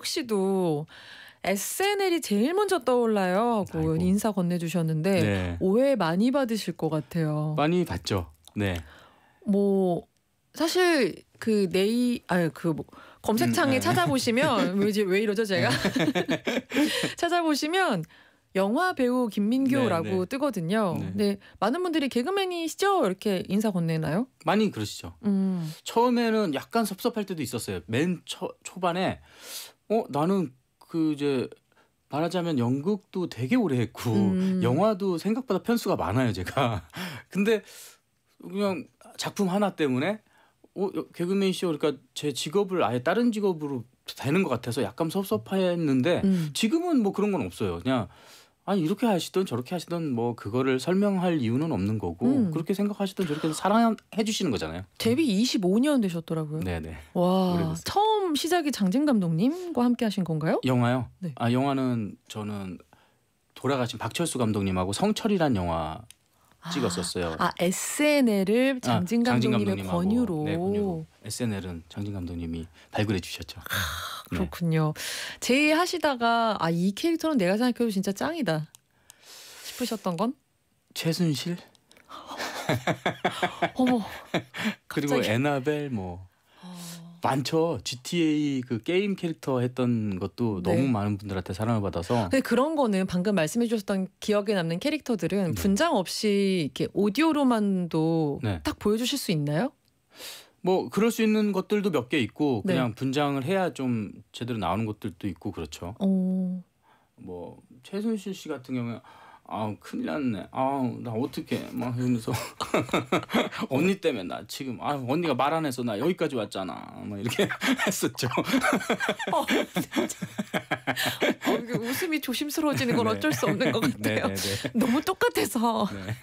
최욱 씨도 SNL이 제일 먼저 떠올라요 하고 아이고. 인사 건네주셨는데 네. 오해 많이 받으실 것 같아요. 많이 봤죠. 네. 뭐 사실 그 네이 아유 그뭐 검색창에 음, 네. 찾아보시면 왜 이제 왜 이러죠 제가 찾아보시면 영화 배우 김민교라고 네, 네. 뜨거든요. 네. 근데 많은 분들이 개그맨이시죠 이렇게 인사 건네나요? 많이 그러시죠. 음. 처음에는 약간 섭섭할 때도 있었어요. 맨 초, 초반에 어 나는 그 이제 말하자면 연극도 되게 오래 했고 음. 영화도 생각보다 편수가 많아요 제가. 근데 그냥 작품 하나 때문에 어 개그맨이시죠. 그러니까 제 직업을 아예 다른 직업으로 되는 것 같아서 약간 섭섭했는데 음. 지금은 뭐 그런 건 없어요. 그냥 아니 이렇게 하시든 저렇게 하시든 뭐 그거를 설명할 이유는 없는 거고 음. 그렇게 생각하시든 저렇게 사랑해 주시는 거잖아요. 데뷔 25년 되셨더라고요. 네네. 와 오래됐어요. 처음 시작이 장진 감독님과 함께 하신 건가요? 영화요? 네. 아 영화는 저는 돌아가신 박철수 감독님하고 성철이란 영화 찍었었어요. 아 SNL을 장진 아, 감독님의 감독님하고, 권유로. 네, 권유로. SNL은 장진 감독님이 발굴해 주셨죠. 네. 그렇군요. 제이 하시다가 아 이 캐릭터는 내가 생각해도 진짜 짱이다 싶으셨던 건? 최순실 어머. 그리고. 에나벨 뭐 많죠. GTA 그 게임 캐릭터 했던 것도 네. 너무 많은 분들한테 사랑을 받아서 근데 그런 거는 방금 말씀해 주셨던 기억에 남는 캐릭터들은 네. 분장 없이 이렇게 오디오로만도 네. 딱 보여주실 수 있나요? 뭐 그럴 수 있는 것들도 몇 개 있고 네. 그냥 분장을 해야 좀 제대로 나오는 것들도 있고 그렇죠. 어. 뭐 최순실 씨 같은 경우에 아우 큰일 났네. 아우 나 어떻게 막 이러면서 언니 때문에 나 지금 아 언니가 말 안 해서 나 여기까지 왔잖아. 막 이렇게 했었죠. 어, 이게 웃음이 조심스러워지는 건 네. 어쩔 수 없는 것 같아요. 네네네. 너무 똑같아서. 네.